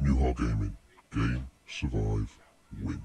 Newhall Gaming. Game, survive, win.